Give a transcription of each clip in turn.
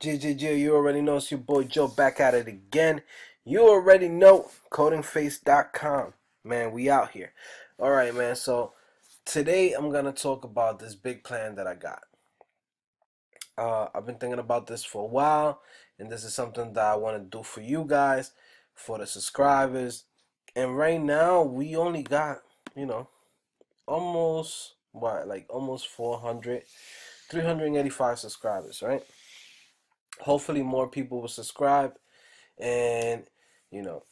JJJ, you already know it's your boy Joe back at it again. You already know codingphase.com. Man, we out here. All right, man. So today I'm going to talk about this big plan that I got. Uh, I've been thinking about this for a while, and this is something that I want to do for you guys, for the subscribers. And right now, we only got, you know, almost, what, like almost 400, 385 subscribers, right? Hopefully more people will subscribe and you know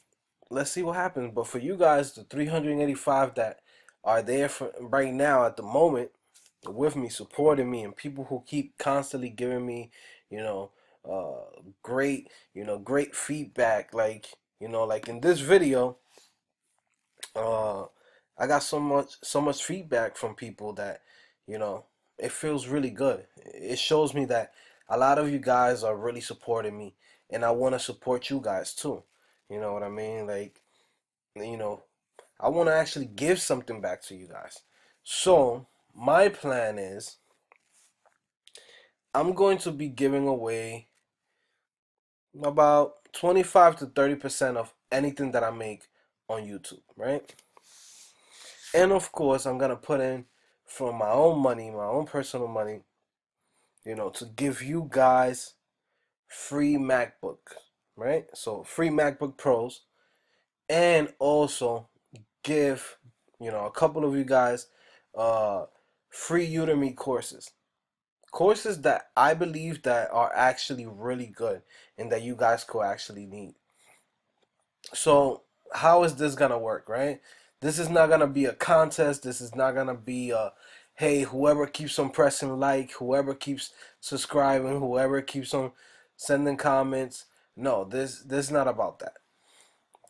let's see what happens. But for you guys the 385 that are there for right now at the moment with me supporting me and people who keep constantly giving me you know uh great you know great feedback like you know like in this video uh I got so much so much feedback from people that you know it feels really good. It shows me that a lot of you guys are really supporting me and I want to support you guys too. You know what I mean? Like you know, I want to actually give something back to you guys. So, my plan is I'm going to be giving away about 25 to 30% of anything that I make on YouTube, right? And of course, I'm going to put in from my own money, my own personal money, you know, to give you guys free MacBook, right? So free MacBook Pros, and also give you know a couple of you guys uh, free Udemy courses, courses that I believe that are actually really good and that you guys could actually need. So how is this gonna work, right? This is not gonna be a contest. This is not gonna be a hey, whoever keeps on pressing like, whoever keeps subscribing, whoever keeps on sending comments. No, this this is not about that.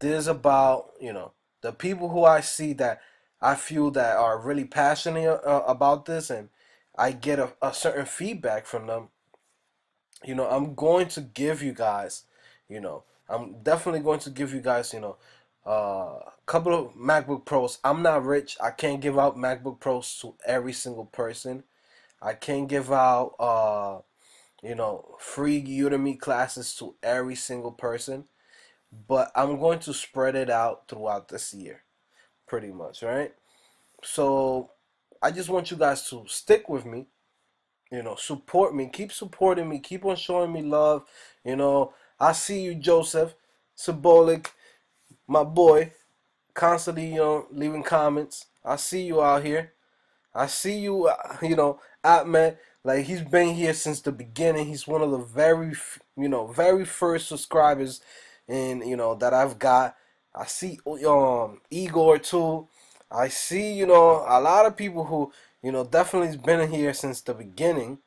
This is about you know the people who I see that I feel that are really passionate uh, about this, and I get a, a certain feedback from them. You know, I'm going to give you guys, you know, I'm definitely going to give you guys, you know, uh, couple of MacBook Pros. I'm not rich. I can't give out MacBook Pros to every single person. I can't give out, uh, you know, free Udemy classes to every single person. But I'm going to spread it out throughout this year, pretty much, right? So I just want you guys to stick with me. You know, support me. Keep supporting me. Keep on showing me love. You know, I see you, Joseph. Symbolic my boy, constantly, you know, leaving comments. I see you out here. I see you, uh, you know, at man. Like he's been here since the beginning. He's one of the very, you know, very first subscribers, and you know that I've got. I see um Igor too. I see, you know, a lot of people who, you know, definitely's been here since the beginning.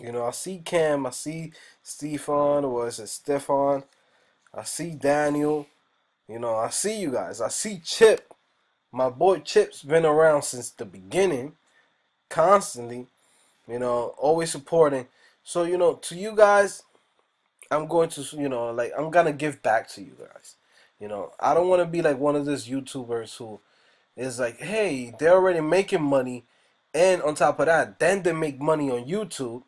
You know, I see Cam, I see Stefan, or is it Stefan? I see Daniel. You know, I see you guys. I see Chip. My boy Chip's been around since the beginning, constantly. You know, always supporting. So, you know, to you guys, I'm going to, you know, like, I'm going to give back to you guys. You know, I don't want to be like one of those YouTubers who is like, hey, they're already making money. And on top of that, then they make money on YouTube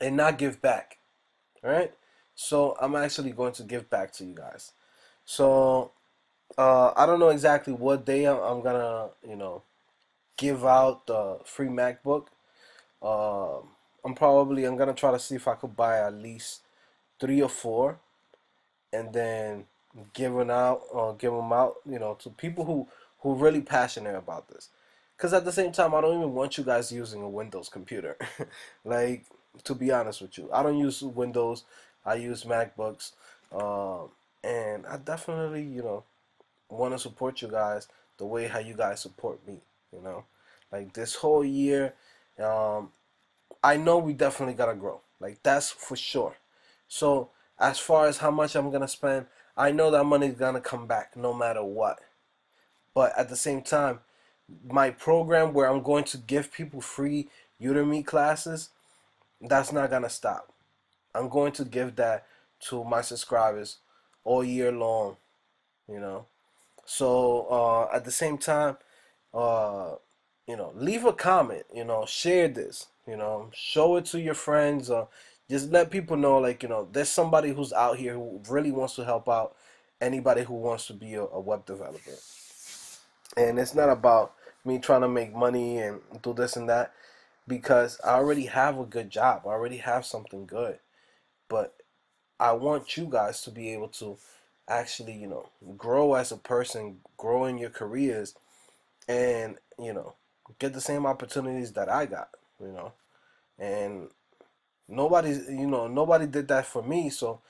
and not give back. Right? So I'm actually going to give back to you guys. So uh, I don't know exactly what day I'm, gonna, you know, give out the free MacBook. Uh, I'm probably I'm gonna try to see if I could buy at least three or four, and then giving out uh, give them out, you know, to people who who really passionate about this. Because at the same time, I don't even want you guys using a Windows computer. like to be honest with you, I don't use Windows. I use MacBooks. Um, and I definitely, you know, want to support you guys the way how you guys support me. You know, like this whole year, um, I know we definitely gotta grow. Like that's for sure. So as far as how much I'm gonna spend, I know that money's gonna come back no matter what. But at the same time, my program where I'm going to give people free Udemy classes, that's not gonna stop. I'm going to give that to my subscribers all year long, you know. So uh, at the same time, uh, you know, leave a comment, you know, share this, you know, show it to your friends, uh, just let people know like you know there's somebody who's out here who really wants to help out anybody who wants to be a, a web developer. And it's not about me trying to make money and do this and that because I already have a good job. I already have something good. But I want you guys to be able to actually you know grow as a person grow in your careers and you know get the same opportunities that I got you know? And nobody's you know nobody did that for me so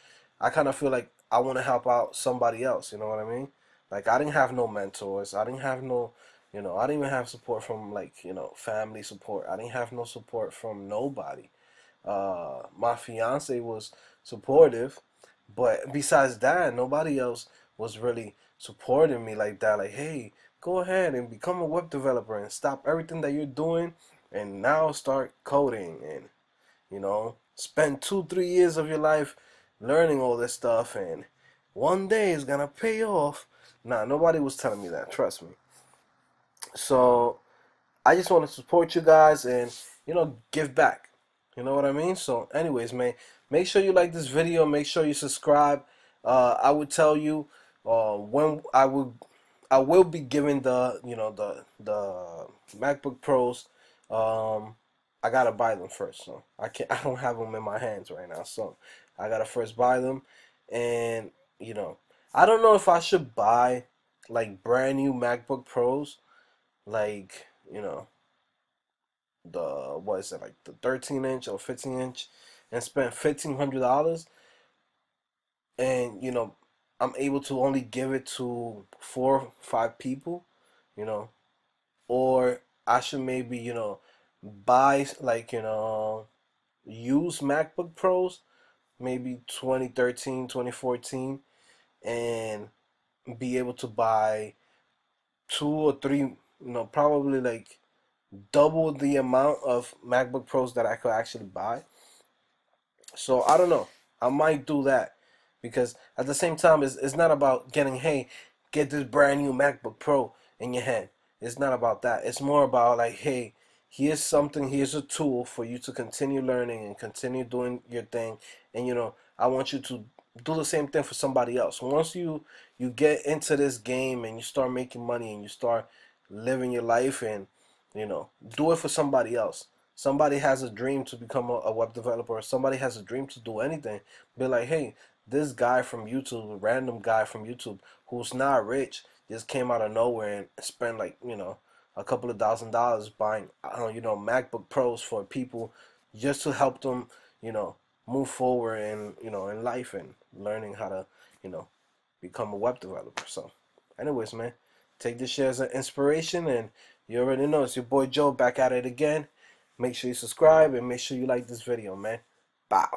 i kind of feel like i want to help out somebody else you know what i mean? Like i didn't have no mentors i didn't have no you know i didn't even have support from like you know family support i didn't have no support from nobody uh my fiance was supportive but besides that nobody else was really supporting me like that like hey go ahead and become a web developer and stop everything that you're doing and now start coding and you know, spend two, three years of your life learning all this stuff, and one day it's gonna pay off. Nah, nobody was telling me that. Trust me. So I just want to support you guys and you know give back. You know what I mean? So, anyways, man, make sure you like this video. Make sure you subscribe. Uh, I would tell you uh, when I will I will be giving the you know the the MacBook Pros um, I gotta buy them first. So I can't. I don't have them in my hands right now. So I gotta first buy them, and you know, I don't know if I should buy like brand new MacBook Pros, like you know, the what is it like the 13 inch or 15 inch, and hundred dollars, and you know, I'm able to only give it to four or five people, you know, or I should maybe you know buy like you know use MacBook Pros maybe 2013 2014 and be able to buy two or three you know probably like double the amount of MacBook Pros that I could actually buy. So I don't know. I might do that because at the same time it's, it's not about getting hey get this brand new MacBook Pro in your hand. It's not about that. It's more about like hey here's something here's a tool for you to continue learning and continue doing your thing. And you know i want you to do the same thing for somebody else. Once you you get into this game and you start making money and you start living your life and you know do it for somebody else somebody has a dream to become a, a web developer somebody has a dream to do anything be like hey this guy from youtube random guy from youtube who's not rich just came out of nowhere and spent like you know a couple of thousand dollars buying, you know, MacBook Pros for people just to help them, you know, move forward in, you know, in life and learning how to, you know, become a web developer. So, anyways, man, take this share as an inspiration, and you already know it's your boy Joe back at it again. Make sure you subscribe and make sure you like this video, man. Bow.